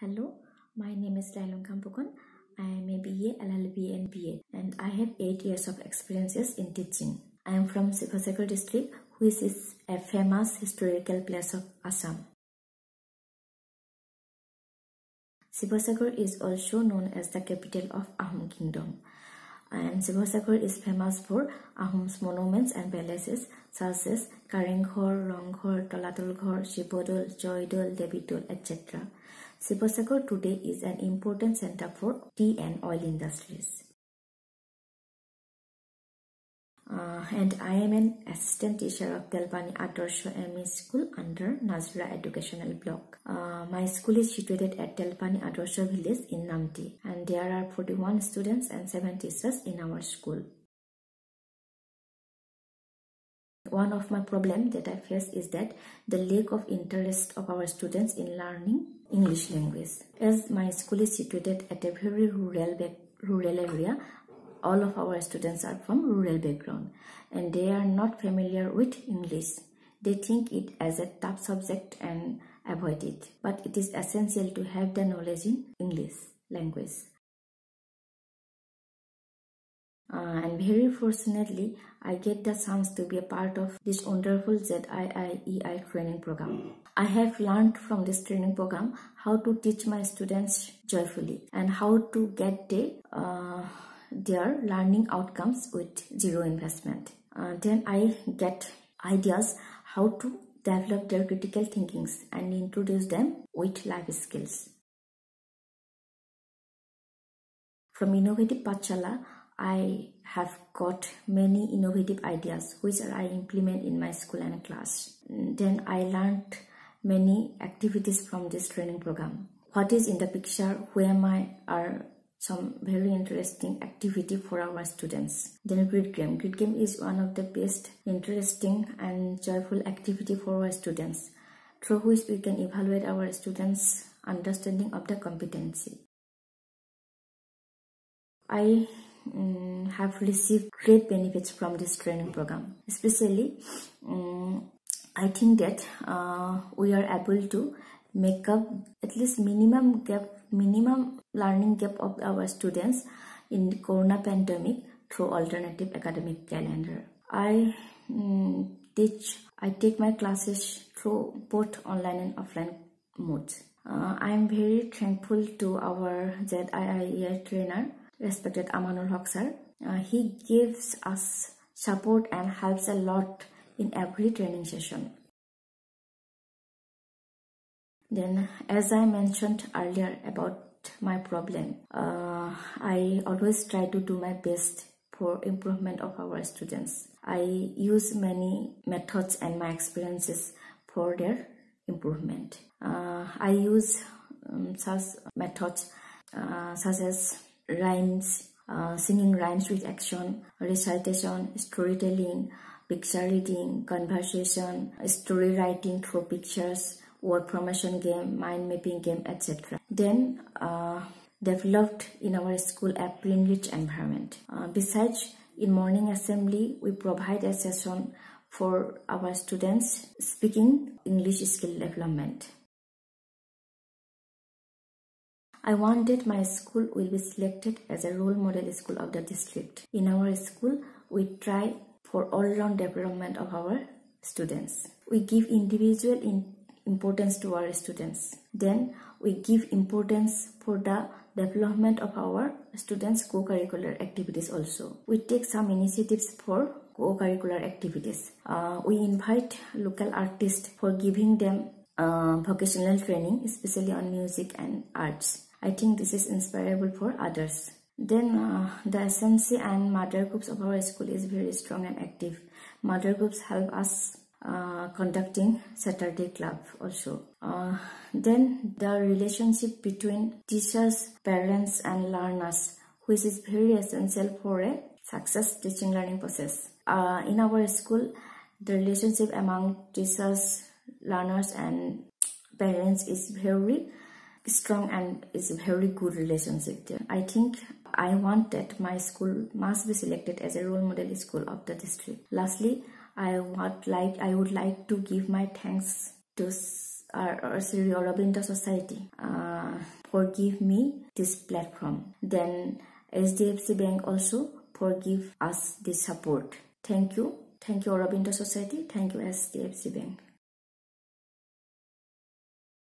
Hello, my name is Lailungkham Phukon. I am a BA, LLB and BA and I have 8 years of experiences in teaching. I am from Sivasagar district which is a famous historical place of Assam. Sivasagar is also known as the capital of Ahom kingdom and Sivasagar is famous for Ahom's monuments and palaces such as Karenghor, Ronghor, Tolatul Ghor, Shibodol, Joydol, Debidol, etc. Sivasagar today is an important center for tea and oil industries. Uh, and I am an assistant teacher of Telpani Adarsha ME School under Nazra Educational Block. Uh, my school is situated at Telpani Adarsha village in Namti and there are 41 students and 7 teachers in our school. One of my problems that I face is that the lack of interest of our students in learning English language. As my school is situated at a very rural, rural area, all of our students are from rural background and they are not familiar with English. They think it as a tough subject and avoid it. But it is essential to have the knowledge in English language. Uh, and very fortunately, I get the chance to be a part of this wonderful ZIIEI training program. I have learned from this training program how to teach my students joyfully and how to get the, uh, their learning outcomes with zero investment. Uh, then I get ideas how to develop their critical thinkings and introduce them with life skills. From Innovative Pathshala, I have got many innovative ideas which I implement in my school and class. Then I learned many activities from this training program. What is in the picture, where am I, are some very interesting activity for our students. Then grid game. Grid game is one of the best interesting and joyful activity for our students through which we can evaluate our students understanding of the competency. I um, have received great benefits from this training program. Especially, um, I think that uh, we are able to make up at least minimum gap, minimum learning gap of our students in the corona pandemic through alternative academic calendar. I um, teach, I take my classes through both online and offline modes. Uh, I am very thankful to our ZIIEI trainer respected Amanul Haq sir. Uh, he gives us support and helps a lot in every training session. Then, as I mentioned earlier about my problem, uh, I always try to do my best for improvement of our students. I use many methods and my experiences for their improvement. Uh, I use um, such methods uh, such as rhymes, uh, singing rhymes with action, recitation, storytelling, picture reading, conversation, story writing through pictures, word formation game, mind mapping game, etc. Then uh, developed in our school a brain-rich environment. Uh, besides, in morning assembly, we provide a session for our students speaking English skill development. I wanted my school will be selected as a role model school of the district. In our school, we try for all-round development of our students. We give individual in importance to our students. Then we give importance for the development of our students co-curricular activities also. We take some initiatives for co-curricular activities. Uh, we invite local artists for giving them uh, vocational training, especially on music and arts. I think this is inspirable for others. Then uh, the SMC and mother groups of our school is very strong and active. Mother groups help us uh, conducting Saturday club also. Uh, then the relationship between teachers, parents and learners which is very essential for a success teaching learning process. Uh, in our school, the relationship among teachers, learners and parents is very strong and is a very good relationship there. I think I want that my school must be selected as a role model school of the district. Lastly, I would like I would like to give my thanks to uh, Sri Aurobindo Society uh, for give me this platform. Then HDFC Bank also for give us this support. Thank you. Thank you Aurobindo Society. Thank you HDFC Bank.